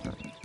Gracias.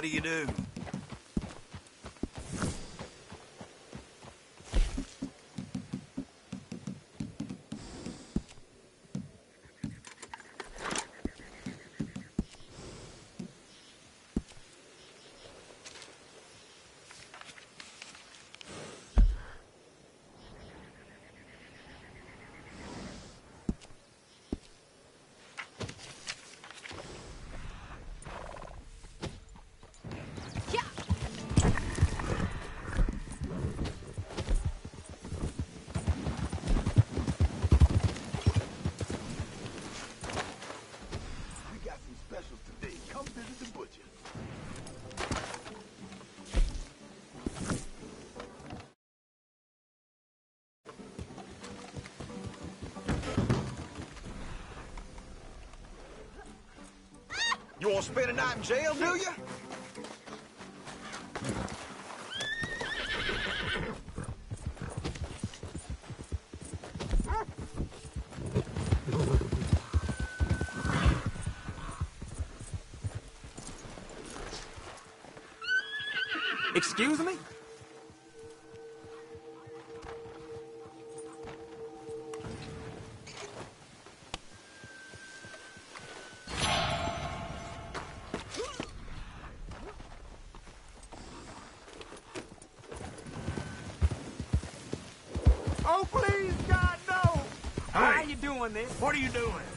How do you do? To spend a night in jail, do you? Doing this? What are you doing?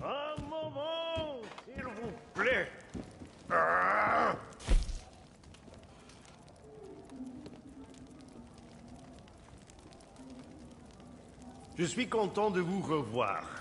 Un moment, s'il vous plaît. Je suis content de vous revoir.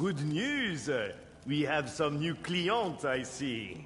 Good news! We have some new clients, I see.